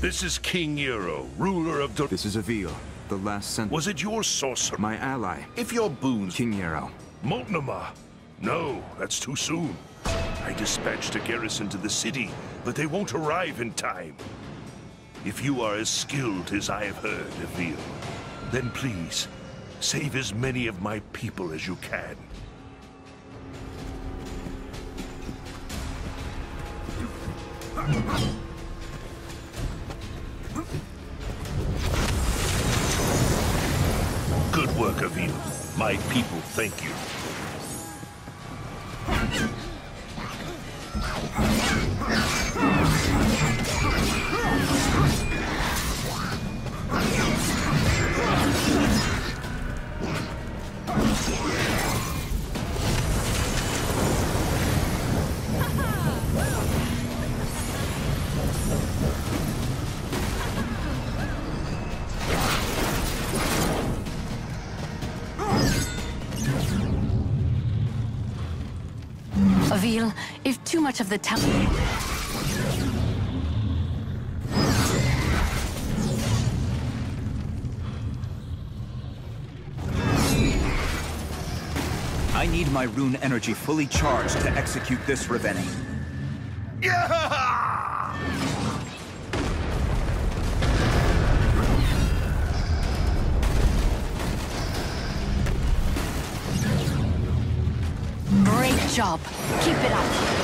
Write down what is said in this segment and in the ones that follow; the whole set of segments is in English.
This is King Nero, ruler of Dor- This is Avil, the last sent. Was it your sorcerer? My ally, If your boons... King Nero. Moltnama. No, that's too soon. I dispatched a garrison to the city, but they won't arrive in time. If you are as skilled as I have heard, Avil, then please, save as many of my people as you can. Good work, Avil. My people thank you. Much of the town... I need my rune energy fully charged to execute this Ravenii. Great job. Keep it up.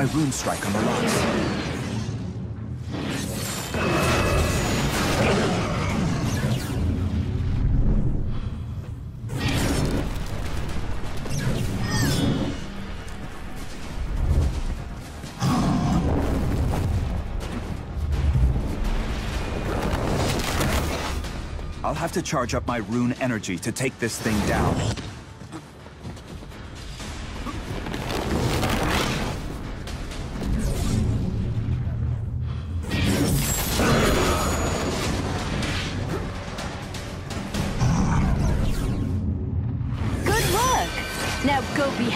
My rune strike on the rocks. I'll have to charge up my rune energy to take this thing down.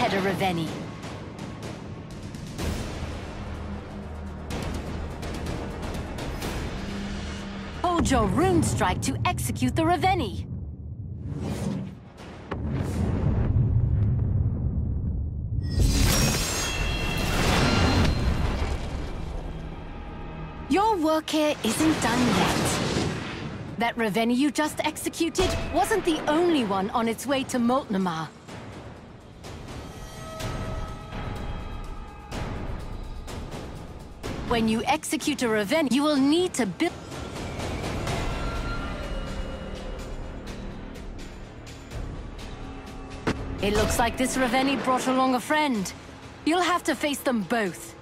Go behead a Hold your rune strike to execute the Ravenii. Your work here isn't done yet. That Ravenii you just executed wasn't the only one on its way to Moltnamar. When you execute a Ravenii, you will need to build... It looks like this Ravenii brought along a friend. You'll have to face them both.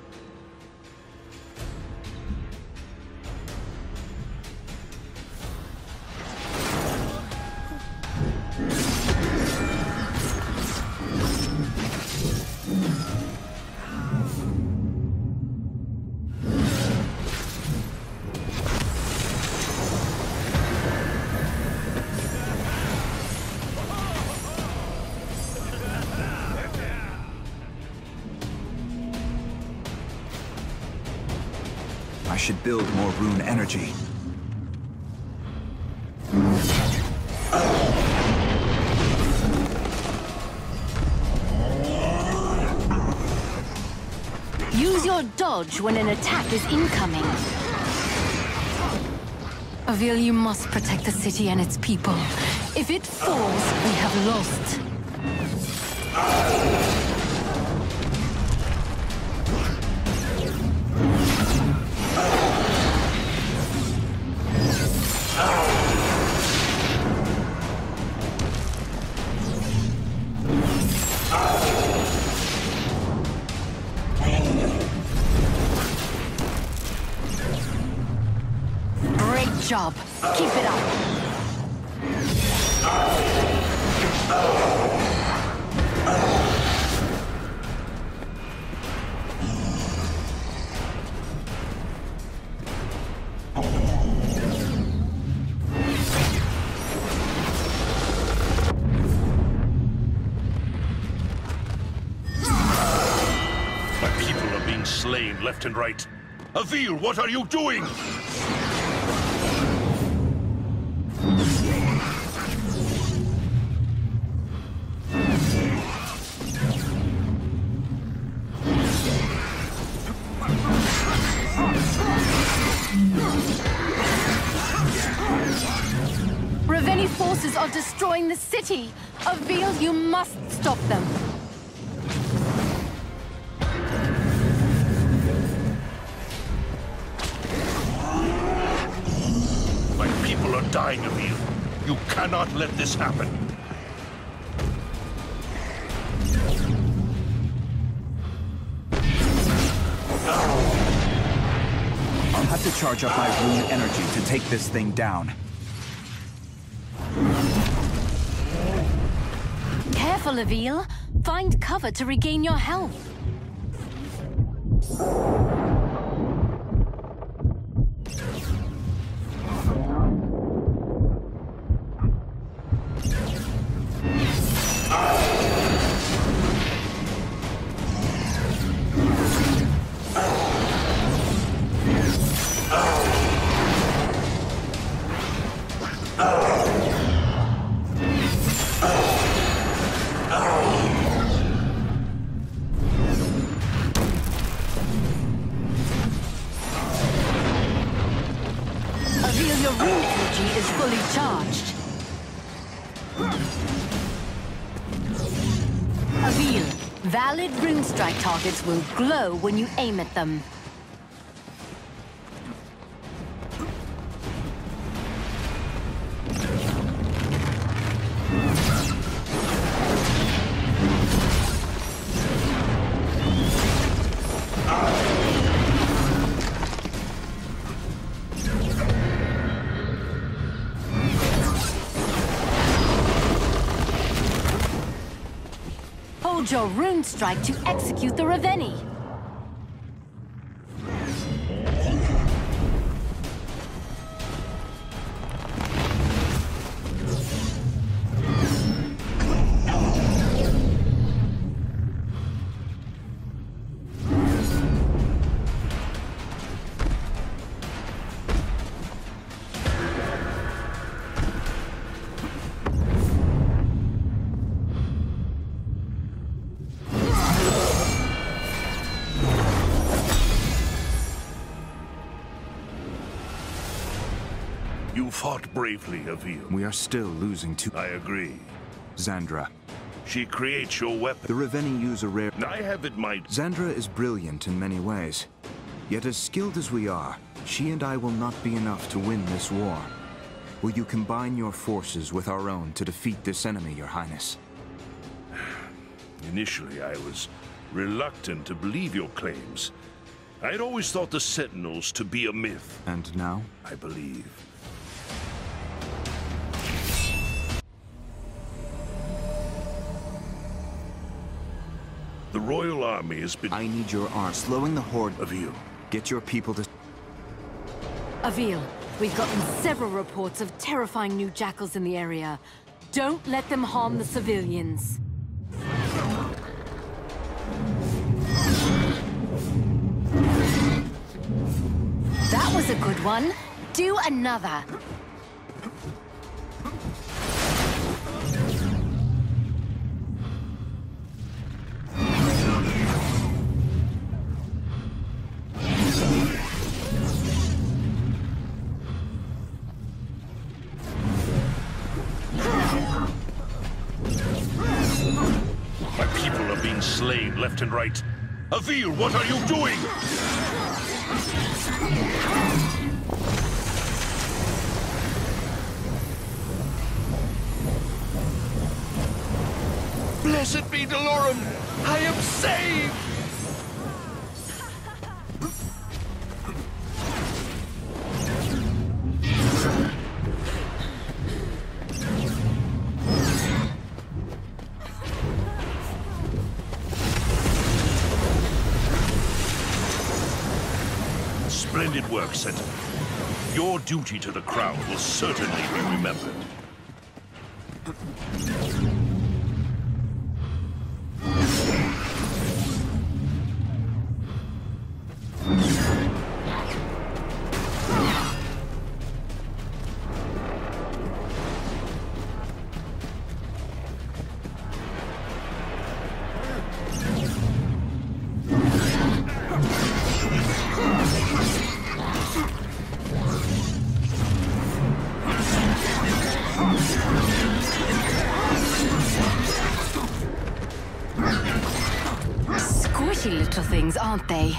Should build more rune energy. Use your dodge when an attack is incoming. Avil, you must protect the city and its people. If it falls, we have lost. Great job. Keep it up. Left and right. Avil, what are you doing? Ravenii forces are destroying the city! Avil, you must stop them! Cannot let this happen. I'll have to charge up my rune energy to take this thing down. Careful, Avil! Find cover to regain your health! Charged. Avil, valid rune strike targets will glow when you aim at them. Your rune strike to execute the Ravenii. Fought bravely, Avil. We are still losing to I agree. Xandra. She creates your weapon. The Ravenii use a rare... I have it my... Xandra is brilliant in many ways. Yet as skilled as we are, she and I will not be enough to win this war. Will you combine your forces with our own to defeat this enemy, your highness? Initially, I was reluctant to believe your claims. I had always thought the Sentinels to be a myth. And now? I believe. The Royal Army has been... I need your arm. Slowing the horde. Avil. Get your people to... Avil, we've gotten several reports of terrifying new jackals in the area. Don't let them harm the civilians. That was a good one. Do another. Slain left and right. Avil, what are you doing? Blessed be Dolorum! I am saved! Splendid work, Sentinel. Your duty to the crown will certainly be remembered. Little things, aren't they?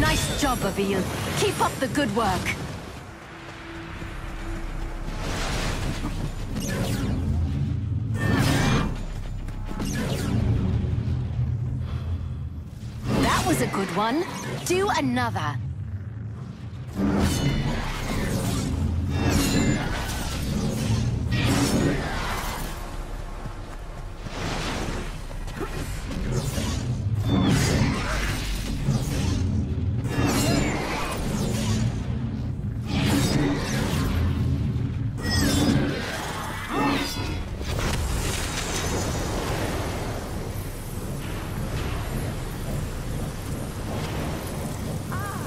Nice job, Avil. Keep up the good work. A good one. Do another.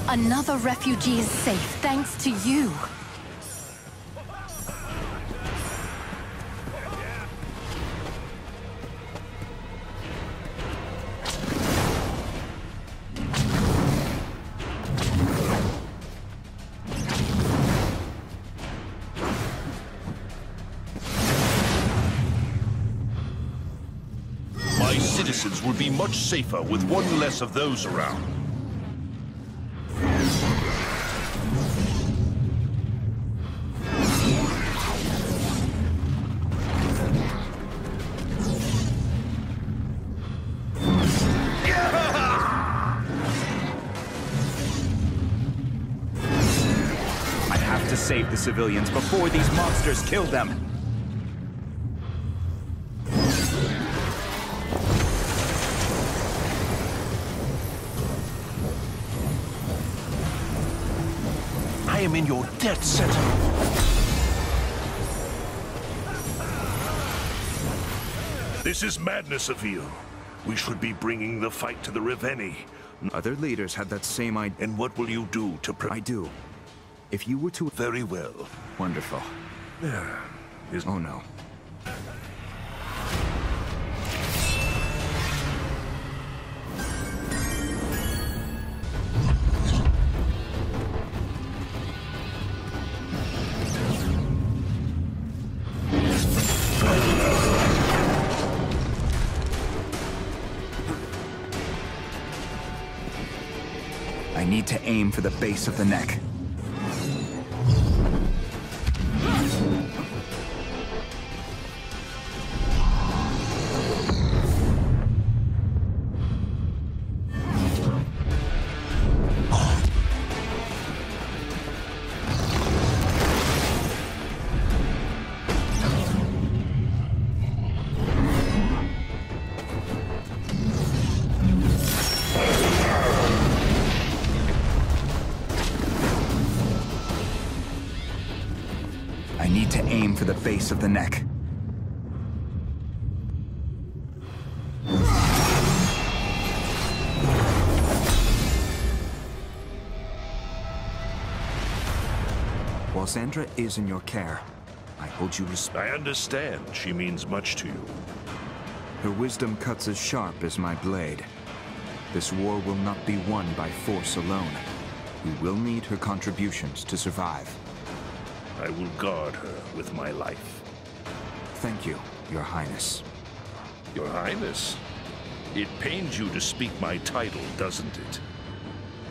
Another refugee is safe thanks to you. My citizens would be much safer with one less of those around. Save the civilians before these monsters kill them. I am in your debt, Sentinel. This is madness, Avil. We should be bringing the fight to the Ravenii. Other leaders had that same idea. And what will you do to pre- I do. If you were to... Very well. Wonderful. Is Oh no. I need to aim for the base of the neck. The base of the neck. While Xandra is in your care, I hold you respect. I understand she means much to you. Her wisdom cuts as sharp as my blade. This war will not be won by force alone. We will need her contributions to survive. I will guard her with my life. Thank you, Your Highness. Your Highness, it pains you to speak my title, doesn't it?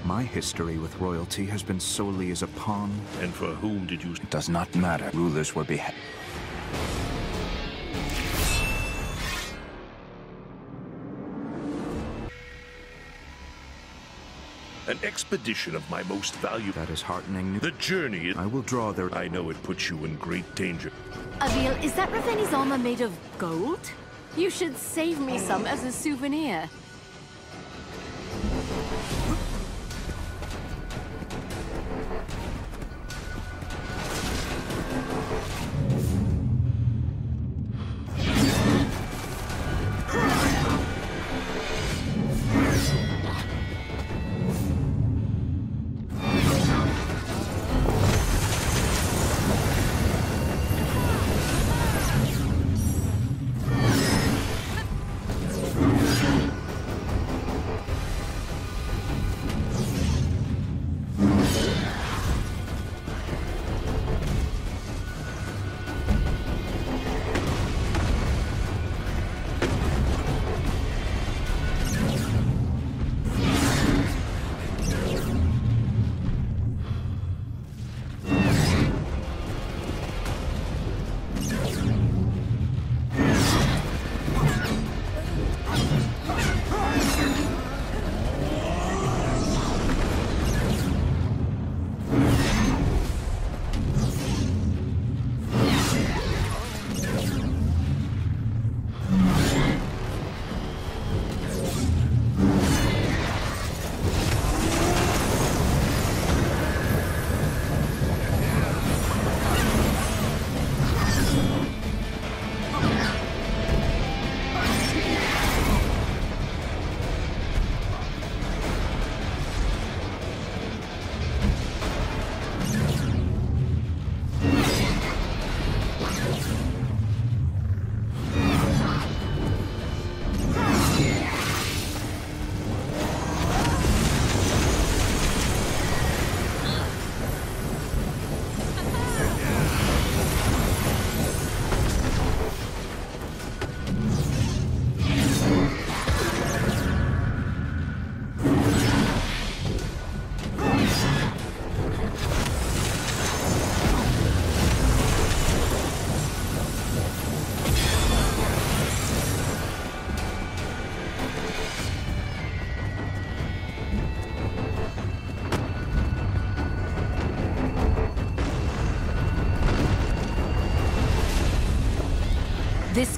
My history with royalty has been solely as a pawn. And for whom did you... It does not matter. Rulers were beheaded. An expedition of my most valuable... That is heartening. The journey... I will draw their... I know it puts you in great danger. Avil, is that Ravenii's armor made of gold? You should save me some as a souvenir.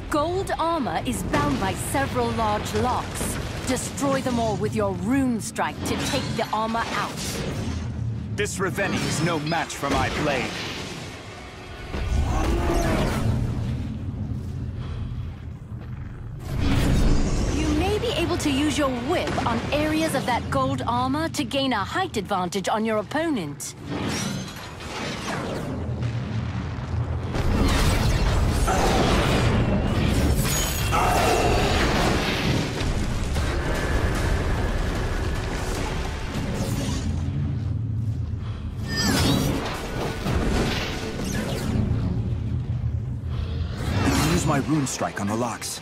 Gold armor is bound by several large locks. Destroy them all with your rune strike to take the armor out. This Ravenii is no match for my blade. You may be able to use your whip on areas of that gold armor to gain a height advantage on your opponent. My rune strike on the locks.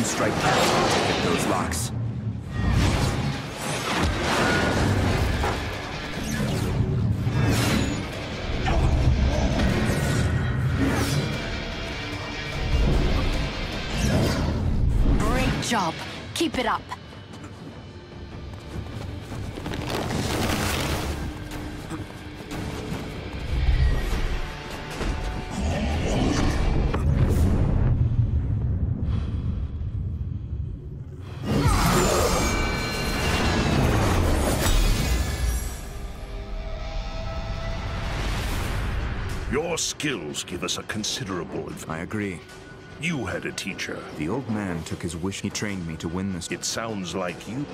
Rune strike to hit those locks. Great job. Keep it up. Your skills give us a considerable advantage. I agree. You had a teacher. The old man took his wish. He trained me to win this. It sounds like you